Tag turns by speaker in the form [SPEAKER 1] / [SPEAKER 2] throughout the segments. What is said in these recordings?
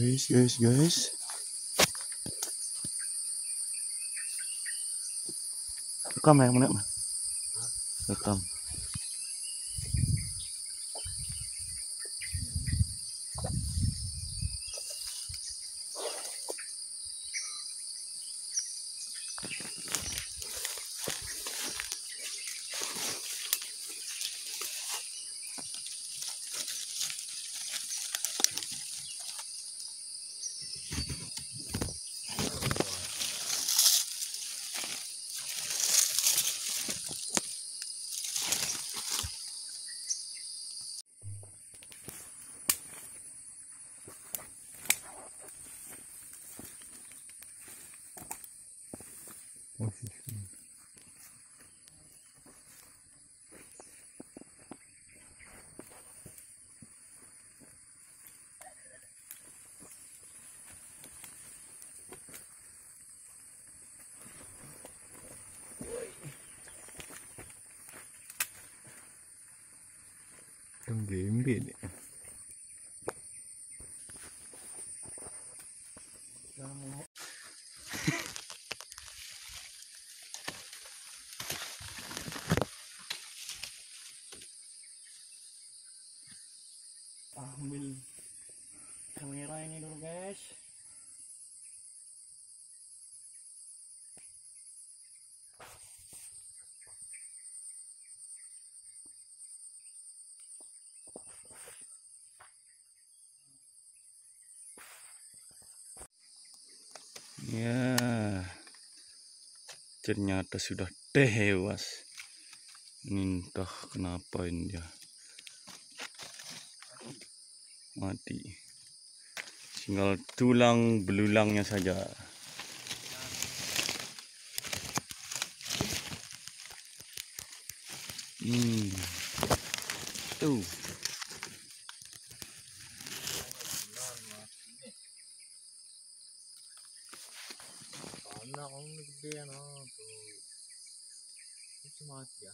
[SPEAKER 1] Guys, guys, guys. Rekam ya, mah? Rekam. Mbili. Ya. Ternyata sudah tewas. Ini entah kenapa ini dia. Mati. Tinggal tulang belulangnya saja. Hmm. Tuh
[SPEAKER 2] 呀。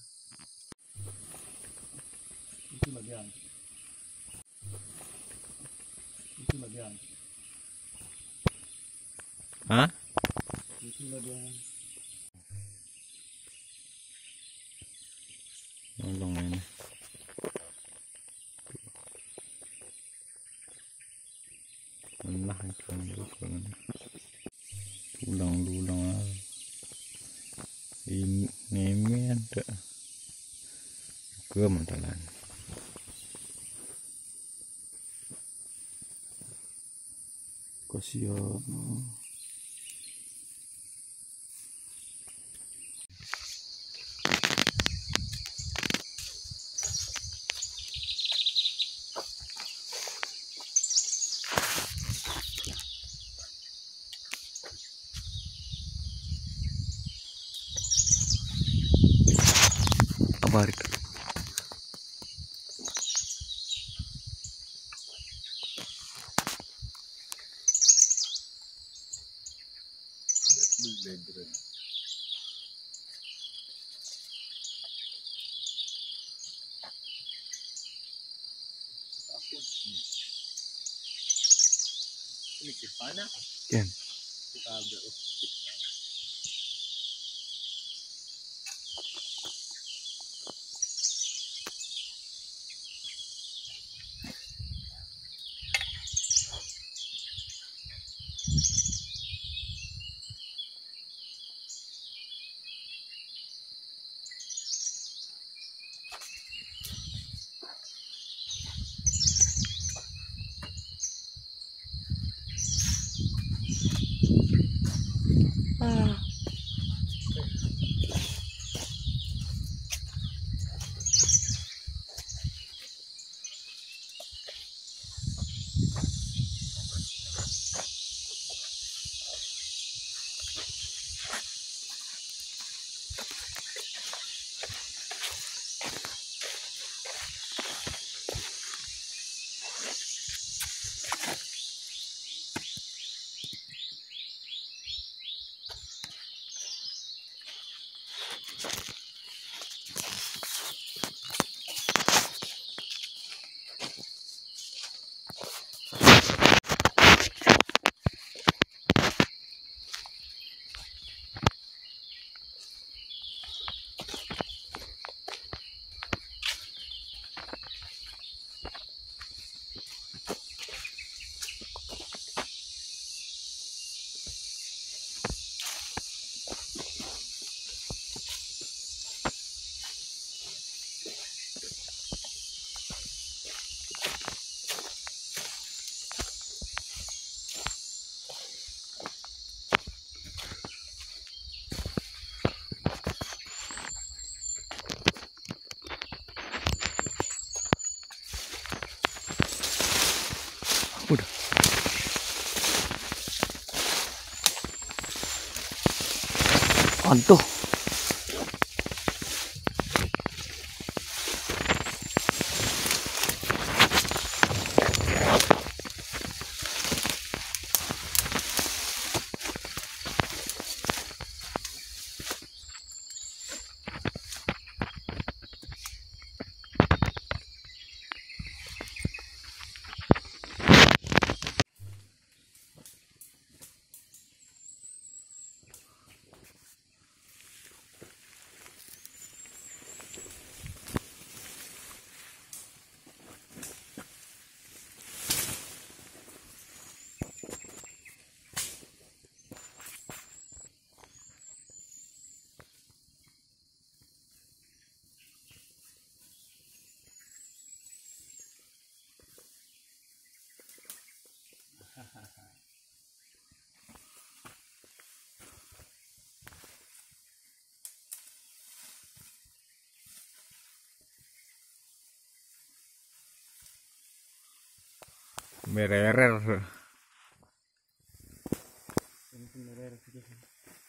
[SPEAKER 1] 你怎么这
[SPEAKER 2] 样？
[SPEAKER 1] 你怎
[SPEAKER 2] 么这样？啊？你去那边。弄弄。Ke matalan.
[SPEAKER 1] kasihan apa
[SPEAKER 2] Ini?
[SPEAKER 1] Yan.
[SPEAKER 2] Kita 很
[SPEAKER 1] 逗
[SPEAKER 2] Mererer.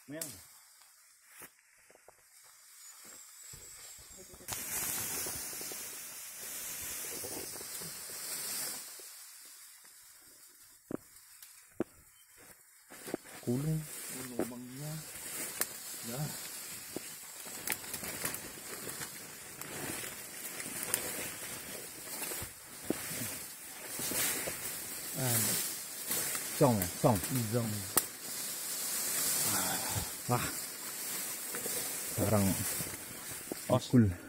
[SPEAKER 1] Mererer. 重
[SPEAKER 2] 哎，重，一
[SPEAKER 1] 重。
[SPEAKER 2] 哇，sekarang.
[SPEAKER 1] Oh. Cool.